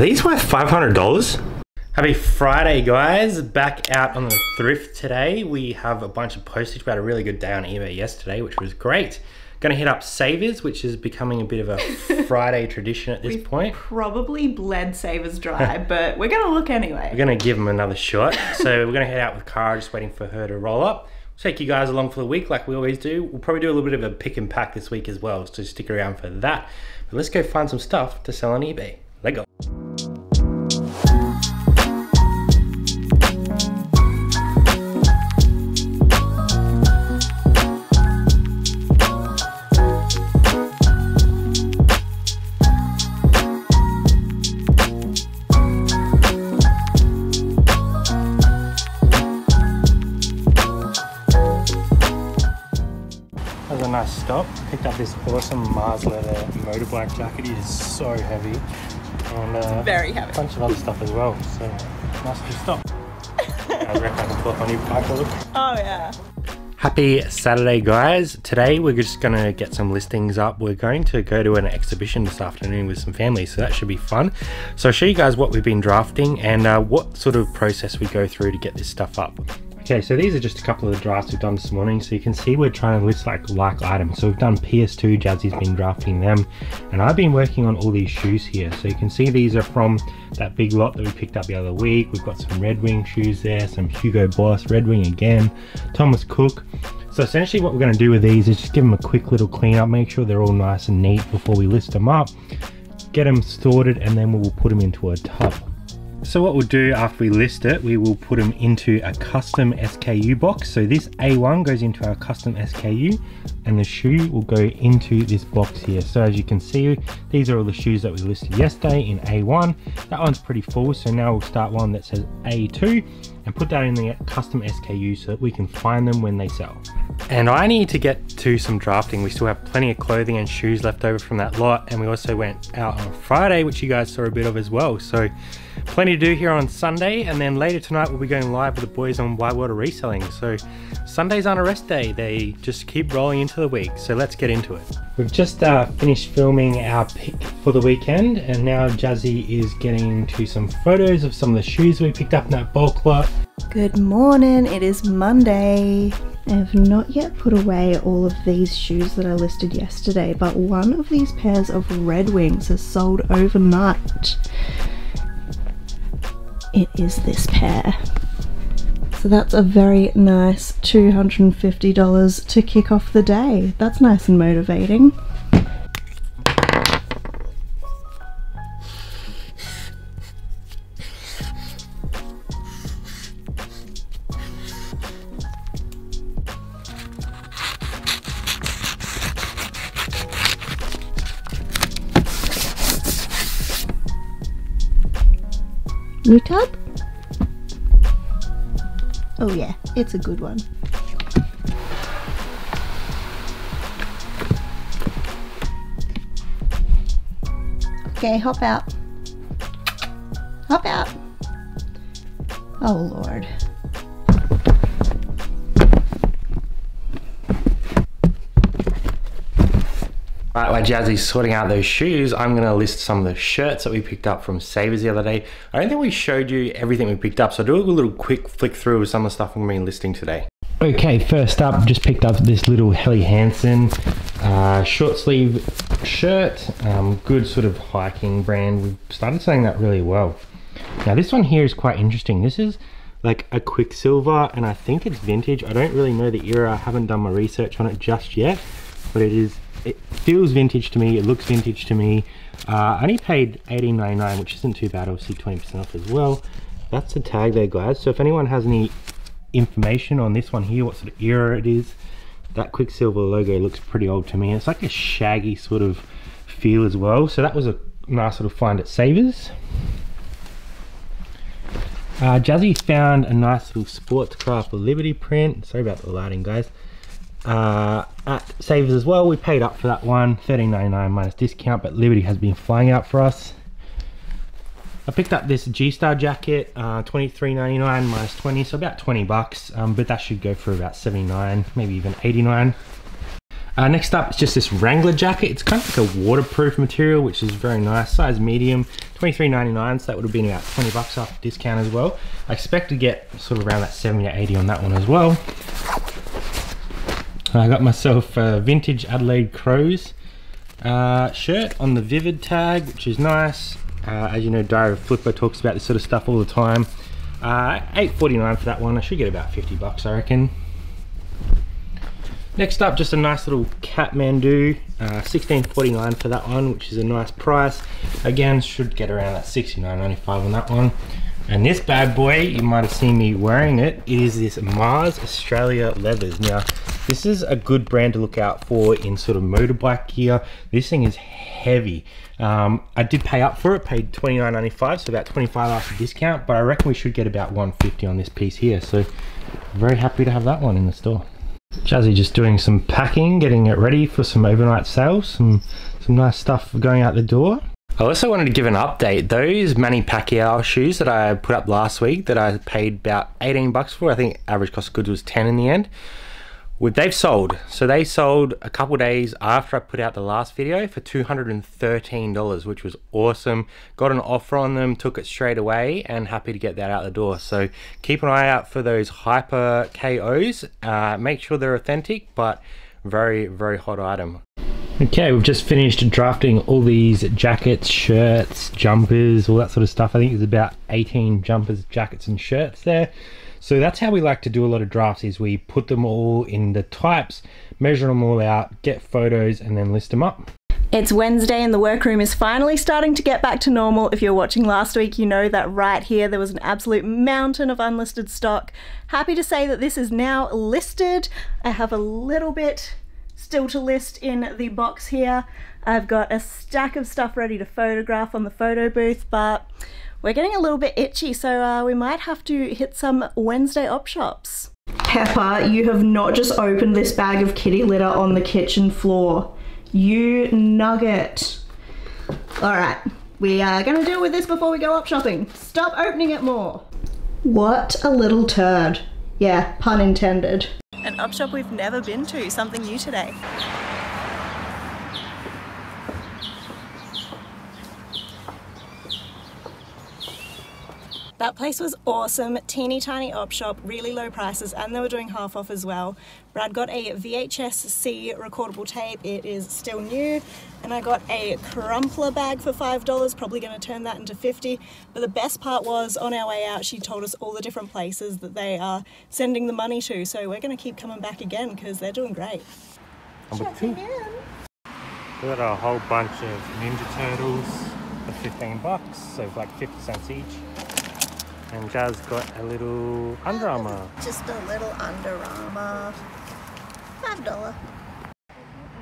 Are these worth $500? Happy Friday, guys. Back out on the thrift today. We have a bunch of postage. We had a really good day on eBay yesterday, which was great. Gonna hit up Savers, which is becoming a bit of a Friday tradition at this We've point. Probably bled Savers dry, but we're gonna look anyway. We're gonna give them another shot. so we're gonna head out with Cara, just waiting for her to roll up. We'll take you guys along for the week like we always do. We'll probably do a little bit of a pick and pack this week as well, so stick around for that. But let's go find some stuff to sell on eBay. This awesome Mars leather motorbike jacket. It is so heavy. And uh, Very a bunch of other stuff as well. So nice to stop. I reckon I can pull up on your bike look. Oh yeah. Happy Saturday, guys. Today we're just going to get some listings up. We're going to go to an exhibition this afternoon with some family, so that should be fun. So I'll show you guys what we've been drafting and uh, what sort of process we go through to get this stuff up. Okay, so these are just a couple of the drafts we've done this morning. So you can see we're trying to list like like items. So we've done PS2, Jazzy's been drafting them, and I've been working on all these shoes here. So you can see these are from that big lot that we picked up the other week. We've got some Red Wing shoes there, some Hugo Boss, Red Wing again, Thomas Cook. So essentially what we're going to do with these is just give them a quick little clean up, make sure they're all nice and neat before we list them up, get them sorted, and then we'll put them into a tub. So what we'll do after we list it, we will put them into a custom SKU box. So this A1 goes into our custom SKU and the shoe will go into this box here. So as you can see, these are all the shoes that we listed yesterday in A1. That one's pretty full. So now we'll start one that says A2 and put that in the custom SKU so that we can find them when they sell. And I need to get to some drafting. We still have plenty of clothing and shoes left over from that lot. And we also went out on Friday, which you guys saw a bit of as well. So plenty to do here on Sunday. And then later tonight, we'll be going live with the boys on Whitewater Reselling. So Sundays aren't a rest day. They just keep rolling into the week. So let's get into it. We've just uh, finished filming our pick for the weekend. And now Jazzy is getting to some photos of some of the shoes we picked up in that bulk lot. Good morning, it is Monday. I have not yet put away all of these shoes that I listed yesterday, but one of these pairs of Red Wings has sold overnight. It is this pair. So that's a very nice $250 to kick off the day. That's nice and motivating. New tub? Oh yeah, it's a good one. Okay, hop out. Hop out. Oh lord. Right, while Jazzy's sorting out those shoes, I'm to list some of the shirts that we picked up from Savers the other day. I don't think we showed you everything we picked up, so do a little quick flick through of some of the stuff to be listing today. Okay, first up, just picked up this little Helly Hansen uh, short sleeve shirt. Um, good sort of hiking brand. We've started selling that really well. Now this one here is quite interesting. This is like a Quiksilver and I think it's vintage. I don't really know the era. I haven't done my research on it just yet, but it is it feels vintage to me. It looks vintage to me. Uh, I only paid $18.99 which isn't too bad. Obviously 20% off as well. That's the tag there guys. So if anyone has any information on this one here what sort of era it is that Quiksilver logo looks pretty old to me. It's like a shaggy sort of feel as well. So that was a nice little find at Savers. Uh, Jazzy found a nice little Sportscraft Liberty print. Sorry about the lighting guys uh, at Savers as well. We paid up for that one, $13.99 minus discount, but Liberty has been flying out for us. I picked up this G-Star jacket, uh, $23.99 minus 20, so about 20 bucks, um, but that should go for about 79, maybe even 89. Uh, next up is just this Wrangler jacket. It's kind of like a waterproof material, which is very nice. Size medium, $23.99, so that would have been about 20 bucks off discount as well. I expect to get sort of around that 70 or 80 on that one as well. I got myself a vintage Adelaide Crows uh, shirt on the Vivid tag, which is nice. Uh, as you know, Diary of Flipper talks about this sort of stuff all the time. Uh, 8.49 for that one. I should get about 50 bucks, I reckon. Next up, just a nice little Kathmandu, uh, 16.49 for that one, which is a nice price. Again, should get around that 69.95 on that one. And this bad boy, you might have seen me wearing it. It is this Mars Australia Leathers. Now, this is a good brand to look out for in sort of motorbike gear. This thing is heavy. Um, I did pay up for it, paid $29.95, so about 25 after discount, but I reckon we should get about 150 on this piece here. So very happy to have that one in the store. Jazzy just doing some packing, getting it ready for some overnight sales, some, some nice stuff going out the door. I also wanted to give an update. Those Manny Pacquiao shoes that I put up last week that I paid about 18 bucks for, I think average cost of goods was 10 in the end. They've sold. So they sold a couple days after I put out the last video for $213, which was awesome. Got an offer on them, took it straight away, and happy to get that out the door. So keep an eye out for those Hyper KOs. Uh, make sure they're authentic, but very, very hot item. Okay, we've just finished drafting all these jackets, shirts, jumpers, all that sort of stuff. I think there's about 18 jumpers, jackets, and shirts there. So that's how we like to do a lot of drafts is we put them all in the types, measure them all out, get photos and then list them up. It's Wednesday and the workroom is finally starting to get back to normal. If you're watching last week, you know that right here there was an absolute mountain of unlisted stock. Happy to say that this is now listed. I have a little bit still to list in the box here. I've got a stack of stuff ready to photograph on the photo booth, but we're getting a little bit itchy, so uh, we might have to hit some Wednesday op shops. Pepper, you have not just opened this bag of kitty litter on the kitchen floor. You nugget. All right, we are gonna deal with this before we go up shopping. Stop opening it more. What a little turd. Yeah, pun intended. An op shop we've never been to, something new today. That place was awesome, teeny tiny op shop, really low prices, and they were doing half off as well. Brad got a VHS-C recordable tape, it is still new, and I got a crumpler bag for $5, probably going to turn that into 50 But the best part was, on our way out, she told us all the different places that they are sending the money to, so we're going to keep coming back again because they're doing great. Number two. We got a whole bunch of Ninja Turtles for 15 bucks, so like 50 cents each. And Jazz got a little Under Armour. Just a little Under Armour. Five dollar.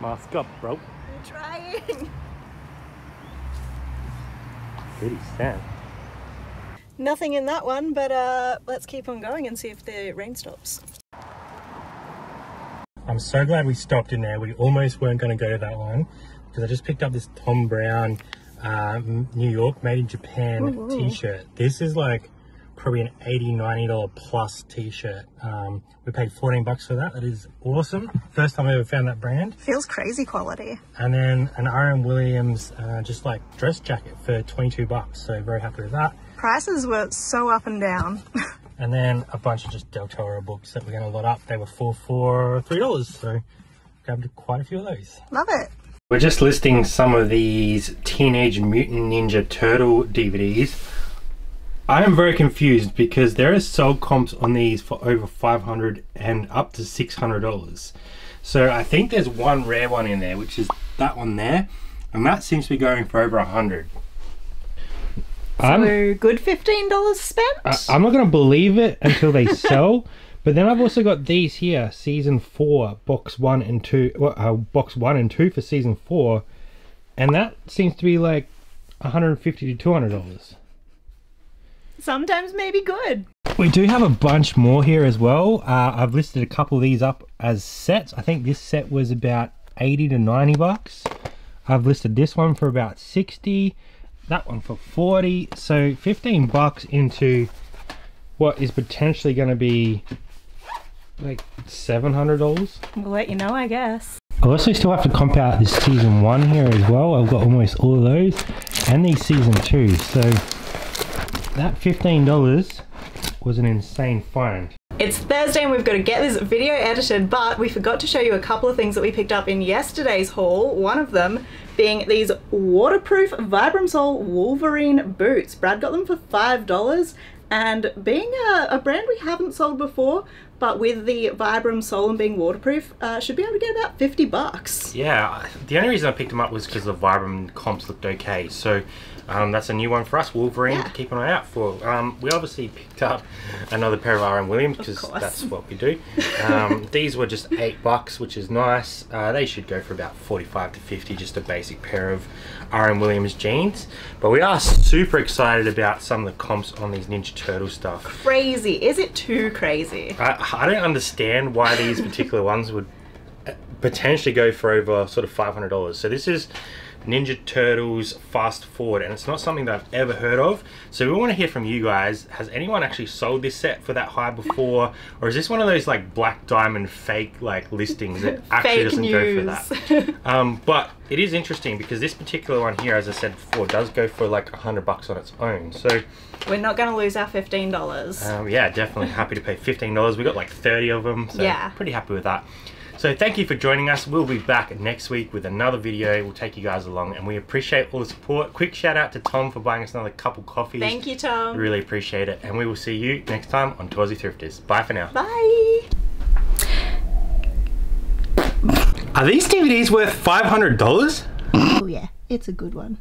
Mask up, bro. I'm trying. 30 cents. Nothing in that one, but uh, let's keep on going and see if the rain stops. I'm so glad we stopped in there. We almost weren't going to go to that one because I just picked up this Thom Browne uh, New York made in Japan Ooh, ooh. t-shirt. This is like probably an 80 90 dollar plus t-shirt. Um, we paid 14 bucks for that. That is awesome. First time i ever found that brand. Feels crazy quality. and then an rm williams uh, just like dress jacket for 22 bucks. So very happy with that. Prices were so up and down. and then a bunch of just del toro books that we're going to lot up. They were four for three dollars. So grabbed quite a few of those. Love it. We're just listing some of these Teenage Mutant Ninja Turtle DVDs. I am very confused because there are sold comps on these for over 500 and up to $600. So I think there's one rare one in there, which is that one there. And that seems to be going for over 100. I'm, So good fifteen dollars spent. I- I'm not going to believe it until they sell. But then I've also got these here, season four, box one and two, well, uh, box one and two for season four, and that seems to be like 150 to 200 dollars. Sometimes maybe good. We do have a bunch more here as well. Uh, I've listed a couple of these up as sets. I think this set was about 80 to 90 bucks. I've listed this one for about 60, that one for 40. So 15 bucks into what is potentially going to be like $700. We'll let you know, I guess. I also still have to comp out this season one here as well. I've got almost all of those and these season two. So that $15 was an insane find. It's Thursday and we've got to get this video edited, but we forgot to show you a couple of things that we picked up in yesterday's haul. One of them being these waterproof Vibram Sole Wolverine boots. Brad got them for $5 and being a, a, brand we haven't sold before, but with the Vibram sole and being waterproof, uh, should be able to get about 50 bucks. Yeah, the only reason I picked them up was because the Vibram comps looked okay. So um, that's a new one for us, Wolverine, yeah. to keep an eye out for. Um, we obviously picked up another pair of RM Williams because that's what we do. Um, these were just eight bucks, which is nice. Uh, they should go for about 45 to 50, just a basic pair of RM Williams jeans. But we are super excited about some of the comps on these Ninja Turtle stuff. Crazy. Is it too crazy? I, I don't understand why these particular ones would uh, potentially go for over sort of $500. So this is Ninja Turtles Fast Forward, and it's not something that I've ever heard of. So we want to hear from you guys. Has anyone actually sold this set for that high before, or is this one of those like black diamond fake like listings that actually doesn't news. go for that? um, but it is interesting because this particular one here, as I said before, does go for like a hundred bucks on its own. So we're not going to lose our fifteen dollars. Um, yeah, definitely happy to pay fifteen dollars. We got like thirty of them, so yeah. pretty happy with that. So thank you for joining us. We'll be back next week with another video. We'll take you guys along and we appreciate all the support. Quick shout out to Tom for buying us another couple coffees. Thank you, Tom. Really appreciate it. And we will see you next time on 2 Aussie Thrifters. Bye for now. Bye. Are these DVDs worth $500? Oh yeah, it's a good one.